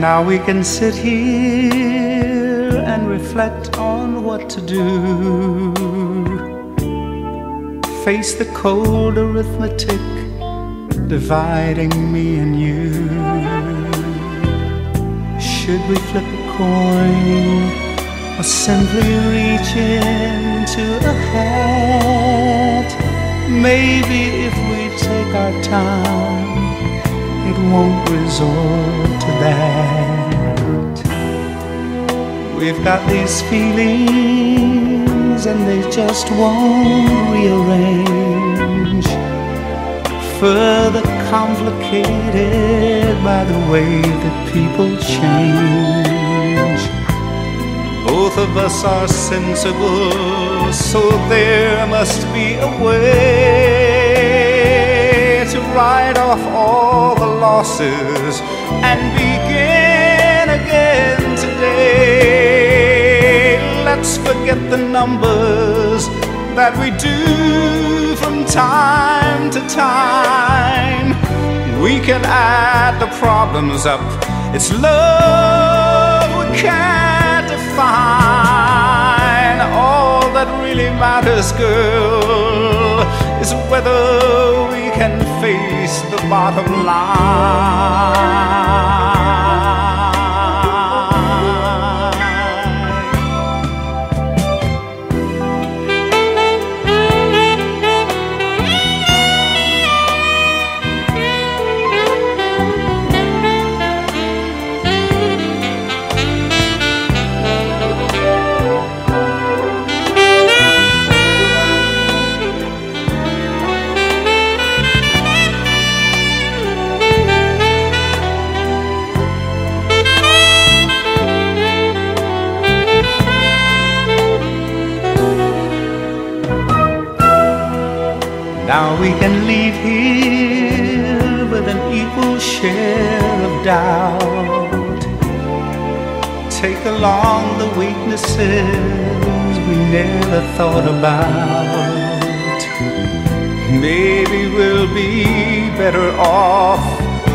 Now we can sit here and reflect on what to do. Face the cold arithmetic dividing me and you. Should we flip a coin or simply reach into a hat? Maybe if we take our time, won't resort to that. We've got these feelings and they just won't rearrange. Further complicated by the way that people change. Both of us are sensible, so there must be a way all losses and begin again today. Let's forget the numbers that we do from time to time. We can add the problems up. It's love we can't define. All that really matters, girl, is whether we can face the bottom line. Now we can leave here with an equal share of doubt. Take along the weaknesses we never thought about. Maybe we'll be better off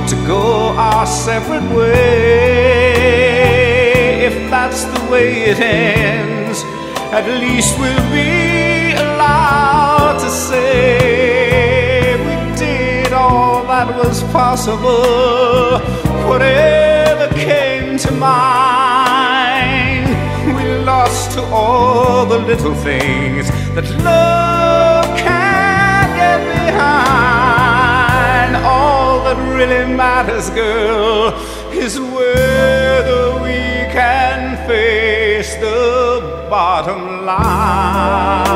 to go our separate way. If that's the way it ends, at least we'll be allowed to say that was possible. Whatever came to mind, we lost to all the little things that love can't get behind. All that really matters, girl, is whether we can face the bottom line.